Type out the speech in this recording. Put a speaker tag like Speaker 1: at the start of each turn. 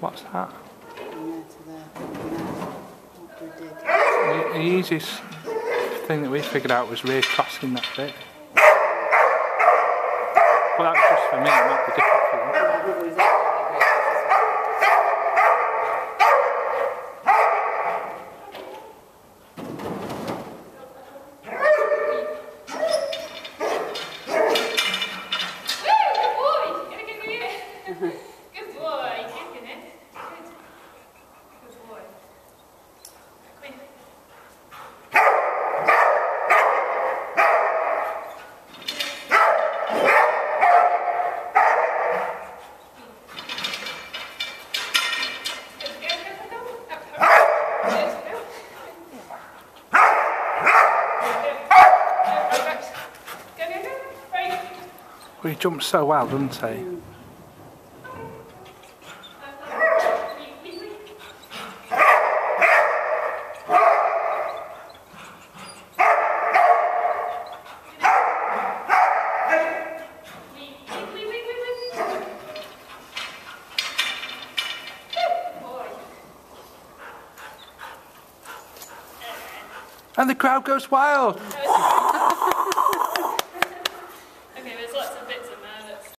Speaker 1: What's that?
Speaker 2: From there to there. No. What we did.
Speaker 1: The, the easiest thing that we figured out was rear crossing that bit. Well, that was just for me, it might be different for you. Well, he jumps so well, doesn't he? And the crowd goes wild.